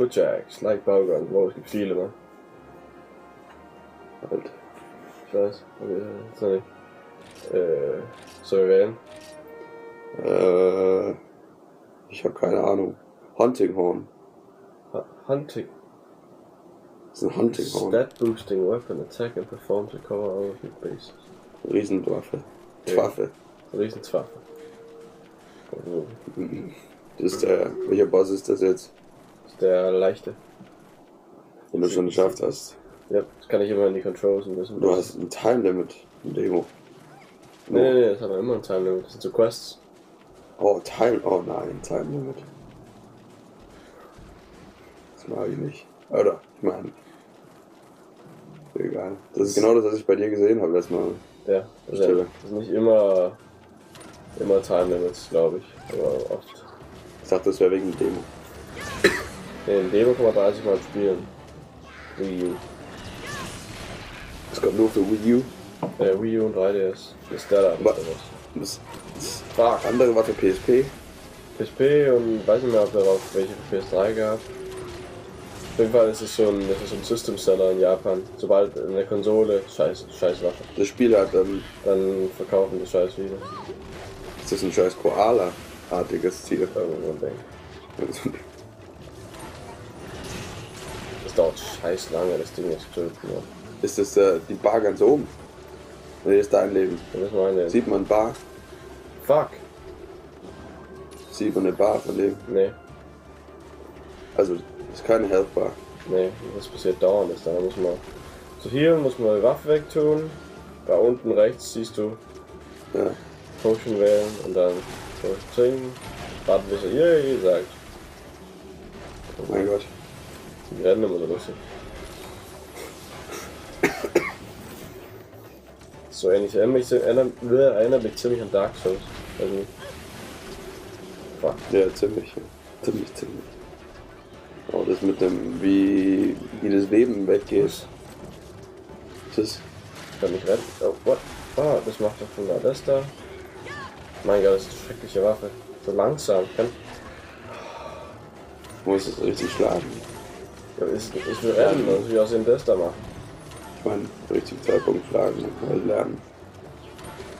Axe, like Bowgun. Wow, es gibt viele, ne? Halt. Ich weiß, aber äh, nicht. Äh, soll wählen? Äh, ich habe keine Ahnung. Hunting Horn. Hu- Hunting. Das ist ein Hunting Horn. Stat boosting weapon, attack and perform to cover all of your bases. Riesenwaffe. Ja. Waffe. Riesenzwaffe. Das ist der. Welcher Boss ist das jetzt? Das der leichte. Wenn du schon geschafft hast. Ja, das kann ich immer in die Controls ein bisschen. Du hast ein Time Limit. Ein Demo. Nee, nee, nee, das hat man immer ein Time Limit. Das sind so Quests. Oh, Time. Oh nein, Time Limit. Das mag ich nicht. Oder? Ich meine. Egal. Das ist genau das, was ich bei dir gesehen habe letztes Mal. Ja, also Stille. das ist nicht immer, immer Time Limits, glaube ich. Aber oft. Ich dachte, das wäre wegen dem Demo. In Demo kann man 30 Mal spielen. Wii U. Das kommt nur für Wii U. Äh, Wii U und 3DS. Ist der da. Sowas. Das, das Fuck. andere war für PSP. PSP und weiß nicht mehr, ob darauf welche für PS3 gab. Auf jeden Fall ist es so ein, das ist so ein System Seller in Japan. Sobald eine Konsole, scheiß, scheiß Waffe, Das Spiel hat dann. dann verkaufen die Scheiß wieder. Ist das ein scheiß Koala-artiges Tier? Ding. Das dauert scheiß lange, das Ding zu töten. Ja. Ist das äh, die Bar ganz oben? Nee, ist dein Leben. Das ist meine. Sieht man Bar? Fuck! Sieht man eine Bar von dem? Nee, Also, ist keine Health Bar. nee, das passiert dauernd. ist. Da muss man. So hier muss man die Waffe wegtun. Da unten rechts siehst du Ja. Potion wählen und dann Ting. Warten bis er yay sagt. Oh mein Gott. Die rennen immer so lustig. So ähnlich. Mich, erinnert, erinnert mich ziemlich an Dark Souls. Also, fuck. Ja, ziemlich. Ziemlich, ziemlich. Oh, das mit dem, wie, wie das Leben weggeht. Das Ich kann mich retten. Oh, what? Ah, das macht doch schon mal das da. Mein Gott, das ist eine schreckliche Waffe. So langsam. Ich kann. muss es richtig schlagen. Ja, ist, ich will rennen und wie aussehen das da machen. Ich meine, richtig Zeitpunkt kann man lernen.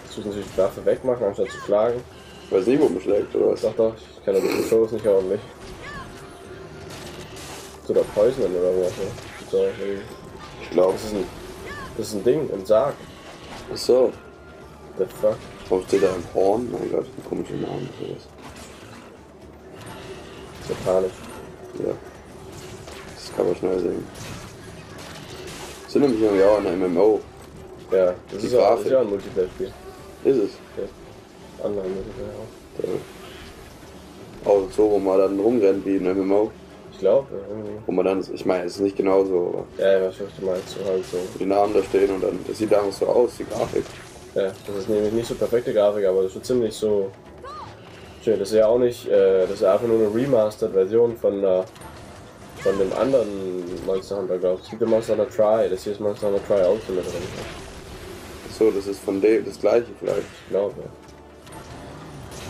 Müssen natürlich die Waffe wegmachen, anstatt zu schlagen. Ich weiß nicht, wo man schlägt, oder was? Doch, doch, ich kann aber die Shows nicht ordentlich. So, da Poisonen oder was, ne? So. Ich glaube. das, ist ein, das ist ein Ding, ein Sarg. Achso. The fuck? Warum steht da ein Horn? Mein Gott, ein komischer Name für das. Satanisch. Ja. Kann man schnell sehen. Das sind nämlich irgendwie auch ein MMO. Ja, das Die ist, ja, Grafik. ist ja ein Multiplayer-Spiel. Ist es. Andere Multiplayer auch. Ja. Auch so, wo man dann rumrennt wie ein MMO. Ich glaube, irgendwie. Wo man dann, ich meine, es ist nicht genauso, aber Ja, ja, was du meinst, so halt so. die Namen da stehen und dann, das sieht einfach so aus, die Grafik. Ja, das ist nämlich nicht so perfekte Grafik, aber das ist schon ziemlich so schön. Das ist ja auch nicht, äh, das ist ja einfach nur eine Remastered-Version von, äh, von dem anderen Monster Hunter, glaube ich. Es gibt ja Monster Hunter Try, das hier ist Monster Hunter Try Ultimate drin. So, das ist von dem das gleiche vielleicht. Ich glaube.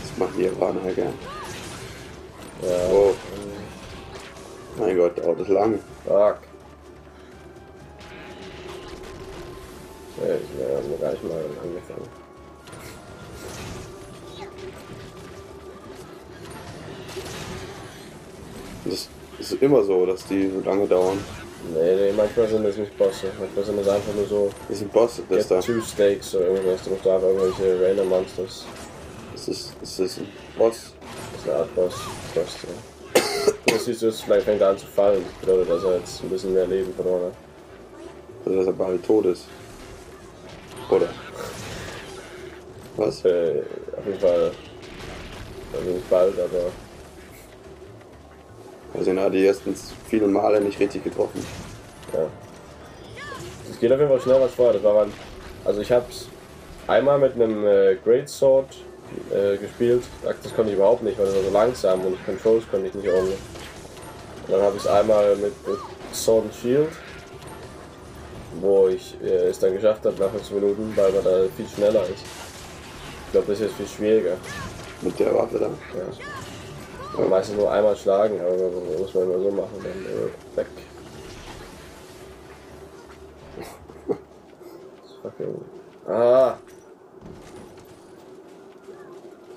Das machen die Japaner ja gern. Ja, Oh. Mein Gott, dauert das lange. fuck. Ja, ich ja, hab mir gar nicht mal angefangen. Das ist immer so, dass die so lange dauern. Nee, nee, manchmal sind das nicht Bosse. Manchmal sind das einfach nur so Das ist ein Boss, das da. two Stakes oder irgendwas. Du musst da einfach irgendwelche Random Monsters. Das ist, das ist ein Boss. Das ist eine Art Boss. Quest, ja. Du siehst, es vielleicht fängt er an zu fallen. Das bedeutet, dass er jetzt ein bisschen mehr Leben verloren hat. Also, dass er bald tot ist. Oder? Was? Äh, auf jeden Fall. Also nicht bald, aber. Also, ihn hat die ersten vielen Male nicht richtig getroffen. Ja. Es geht auf jeden Fall schnell was vor. Das war mal, also ich hab's einmal mit einem äh, Great Sword äh, gespielt. Das konnte ich überhaupt nicht, weil das war so langsam und Controls konnte ich nicht ordentlich. Und dann habe ich es einmal mit, mit Sword and Shield, wo ich äh, es dann geschafft habe nach 15 Minuten, weil man da viel schneller ist. Ich glaube, das ist jetzt viel schwieriger. Mit der Waffe da. Ja. Meistens nur einmal schlagen, aber man muss man immer so machen, dann äh, weg. fucking. Ah!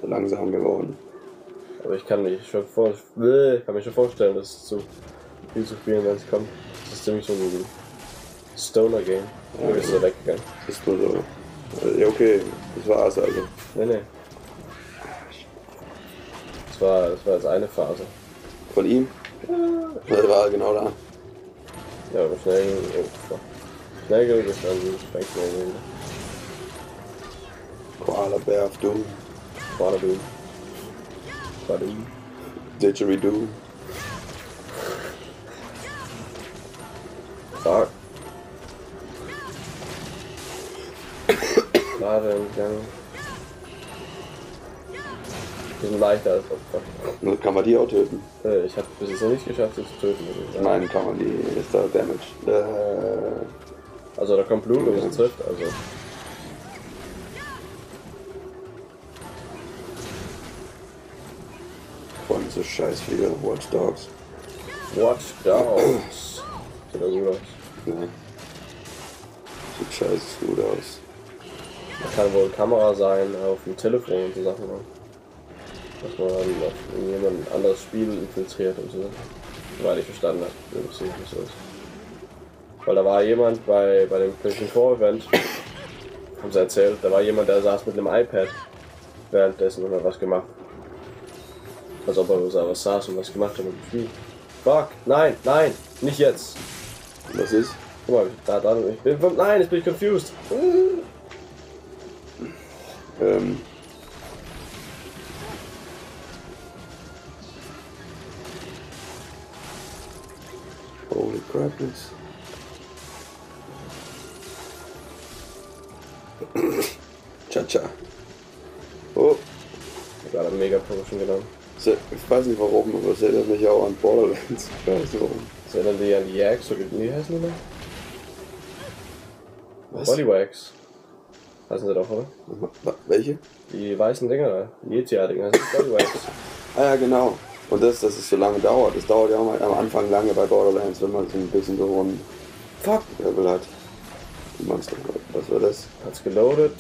So langsam geworden. Aber ich kann mich schon vor, kann mich schon vorstellen, dass es zu viel zu spielen, wenn es kommt. Das ist ziemlich so ein Stoner-Game. Ja, bist ja. so weggegangen. Das ist nur so. Ja, okay, das war's also. Nee, nee. Das war, das war jetzt eine Phase. Von ihm? Das war genau da. Ja, aber schnell, oh, fuck. schnell genug ist dann fängt man an. Koala Bear of Doom. Badum. Badum. Didgeridoo. Fuck. Gerade Gang. Die sind leichter als Opfer. Dann kann man die auch töten. Äh, ich habe bis jetzt noch nicht geschafft, sie zu töten. Nein, kann man die. Ist da Damage. Äh, Also da kommt Blut und es trifft, also. vor allem so scheiß viele Watch Dogs. Watch Dogs. Sieht doch gut aus. Ne. Sieht scheiße gut aus. Da kann wohl Kamera sein auf dem Telefon und so Sachen. Dass man auf jemand anderes Spiel infiltriert und so. Soweit ich verstanden habe. nicht so ist. Weil da war jemand bei, bei dem PlayStation 4 Event, haben sie erzählt, da war jemand, der saß mit einem iPad währenddessen und hat was gemacht. Als ob er da was saß und was gemacht hat mit dem Spiel. Fuck, nein, nein, nicht jetzt. Was ist? Guck mal, da, da, ich bin, nein, jetzt bin ich confused. Ähm, Crapness. Cha-cha. Oh, Ich gerade mega Potion genommen. ich weiß nicht warum, aber es erinnert mich auch an Borderlands. Ich weiß nicht warum. Das erinnern die an die Jags, oder wie heißen die noch? Was? Bollywags. Heißen sie doch, oder? Welche? Die weißen Dinger da. Die Yetia-Dinger heißen Bollywags. Ah ja, genau. Und das, dass es so lange dauert. Das dauert ja auch mal am Anfang lange bei Borderlands, wenn man so ein bisschen so ein Fuck! Level hat. Monster. Was war das? Hat's geloadet.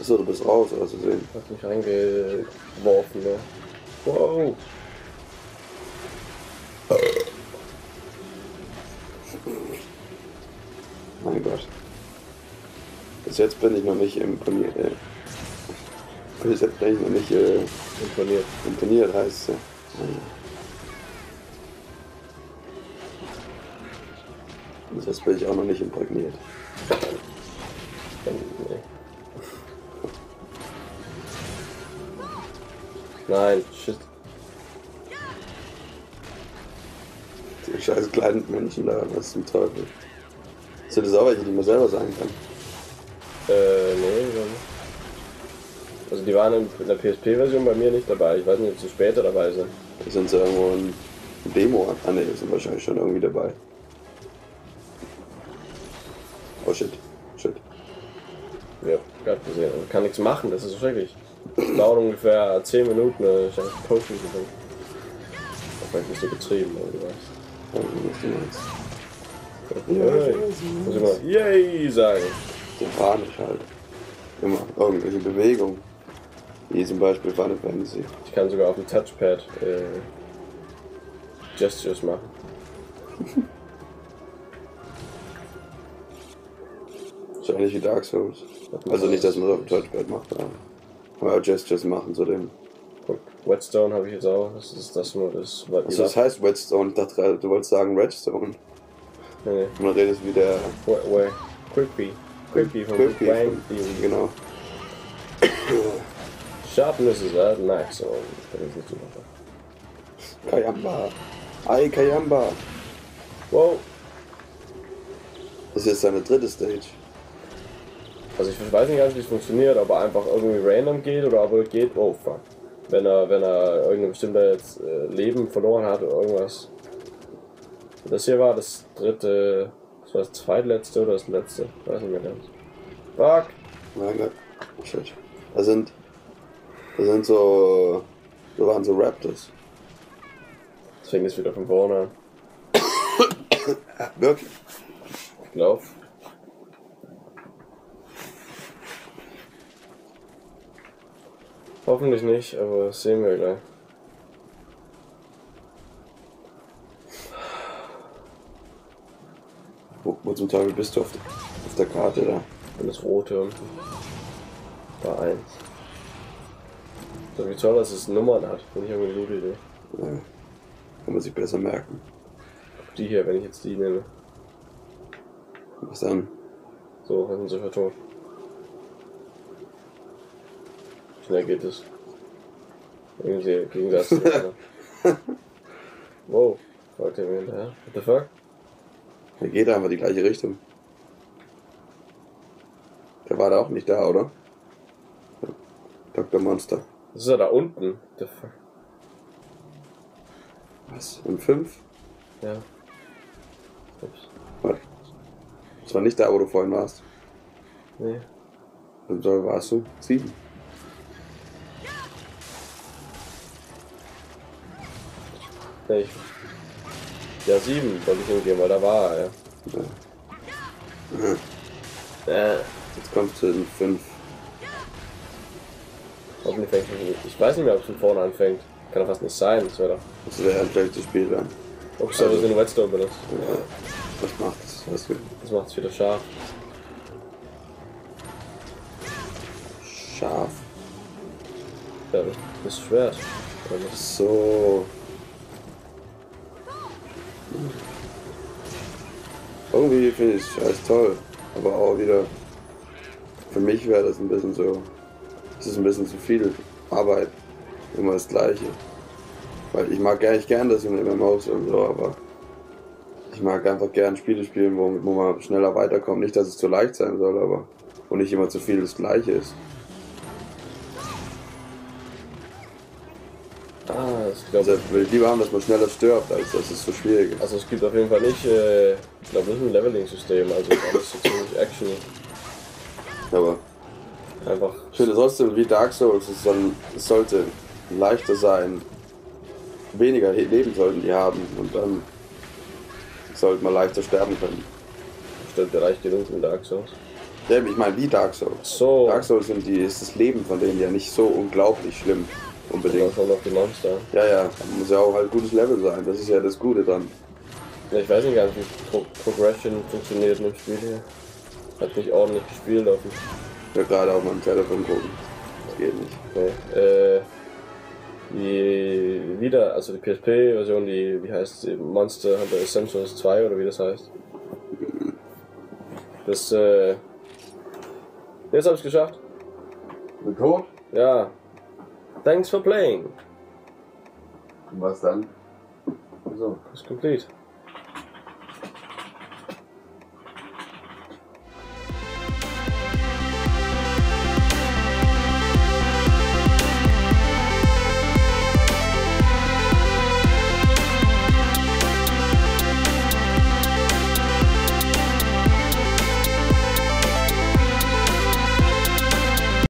Achso, du bist raus, aus Versehen. Hat mich reingeworfen, ne? Wow! Mein Gott. Bis jetzt bin ich noch nicht imponiert. Äh, bis jetzt bin ich noch nicht äh, Imponiert. imponiert, heißt es ja. Bis jetzt bin ich auch noch nicht imprägniert. Nein, shit. Die scheiß kleinen Menschen da, was zum Teufel. Sind das auch welche, die man selber sagen kann? Äh, nee, gar nicht. Also die waren in der PSP-Version bei mir nicht dabei. Ich weiß nicht, ob sie später dabei sind. Sind sie irgendwo in Demo? Ah ne, die sind wahrscheinlich schon irgendwie dabei. Oh shit. Shit. Ja, gerade gesehen. Man kann nichts machen, das ist so schrecklich. Das dauert ungefähr 10 Minuten, äh, ich habe Potion gefunden. Das war nicht so getrieben, aber du weißt. Ja, was du meinst. Hey, muss ich mal Yay sagen. So panisch halt. Immer irgendwelche Bewegung. Wie zum Beispiel Final Fantasy. Ich kann sogar auf dem Touchpad äh, Gestures machen. Ist ähnlich wie Dark Souls. Also nicht, dass man es auf dem Touchpad macht, aber. Auch Gestures machen zu dem. Guck, Whetstone habe ich jetzt auch. Das ist das nur das. was- Also das heißt Whetstone, ich dachte, du wolltest sagen Redstone. Nee. Und dann redest du wie der? Quippy. Quippy von Theory. Genau. Sharpness is at max. Oh, das kann ich nicht so machen. Kayamba. Ai Kayamba. Wow. Das ist jetzt seine dritte Stage. Also ich weiß nicht ganz, wie es funktioniert, ob er einfach irgendwie random geht oder ob er geht, oh fuck. Wenn er, wenn er irgendein bestimmtes äh, Leben verloren hat oder irgendwas. Das hier war das dritte, das war das zweitletzte oder das letzte, weiß nicht mehr ganz. Fuck! Mein Gott. Shit. Da sind. Da sind so. Da waren so Raptors. Fängt jetzt wieder von vorne an. Wirklich. Ich glaube. Hoffentlich nicht, aber das sehen wir gleich. Wo, wo zum Teufel bist du auf, der- auf der Karte da? Und das rote unten. Bei 1. So wie toll, dass es Nummern hat. Finde ich irgendwie eine gute Idee. Ja. Kann man sich besser merken. Die hier, wenn ich jetzt die nehme. Was dann? So, dann sind sie vertont. Schnell geht es. Irgendwie den anderen. Wow, folgt er mir hinterher? What the fuck? Er geht einfach die gleiche Richtung. Der war da auch nicht da, oder? Dr. Monster. Das ist ja da unten. What the fuck? Was? Und fünf? Ja. Ups. Was? Das war nicht da, wo du vorhin warst. Nee. Und so warst du? Sieben. nee ich, ja, sieben wollte ich hingehen, weil da war er, ja. Ja. Äh, Jetzt kommst du in fünf. Hoffentlich fängt es. Ich weiß nicht mehr, ob es von vorne anfängt. Kann doch fast nicht sein. Das wäre doch. Das wäre ein schlechtes Spiel dann. Ups, aber Also- so eine Whetstone benutzt. Ja. Was macht das? Weißt du? Das macht es wieder scharf. Scharf. Ja, das. Oder nicht? So. Irgendwie finde ich es toll. Aber auch wieder. Für mich wäre das ein bisschen so. Es ist ein bisschen zu viel Arbeit. Immer das Gleiche. Weil ich mag eigentlich gern das in MMOs und so, aber. Ich mag einfach gern Spiele spielen, wo, wo man schneller weiterkommt. Nicht, dass es zu leicht sein soll, aber. wo nicht immer zu viel das Gleiche ist. Ah, ich glaube. Also will ich lieber haben, dass man schneller stirbt, als dass es so schwierig ist. Also es gibt auf jeden Fall nicht, äh, ich glaube nicht ein Leveling-System, also alles so ziemlich Action. Aber ich trotzdem, wie Dark Souls, es, soll, es sollte leichter sein. Weniger Leben sollten die haben und dann sollte man leichter sterben können. Stimmt, der reicht genug mit Dark Souls. Ja, ich meine, wie Dark Souls. So. Dark Souls sind die, ist das Leben von denen ja nicht so unglaublich schlimm. Unbedingt. kommen noch die Monster. Ja, ja, muss ja auch halt gutes Level sein. Das ist ja das Gute dann. Ja, ich weiß nicht gar nicht, wie Pro Progression funktioniert in dem Spiel hier. Hat nicht ordentlich gespielt auf dem. Ja, gerade auf meinem Telefon gucken. Das geht nicht. Okay. Äh, die wieder, also die PSP-Version, die, wie heißt sie? Monster Hunter Essentials 2 oder wie das heißt. Das, äh. Jetzt hab ich's geschafft. Mit tot? Ja. Thanks for playing. Und was dann? So. It's complete.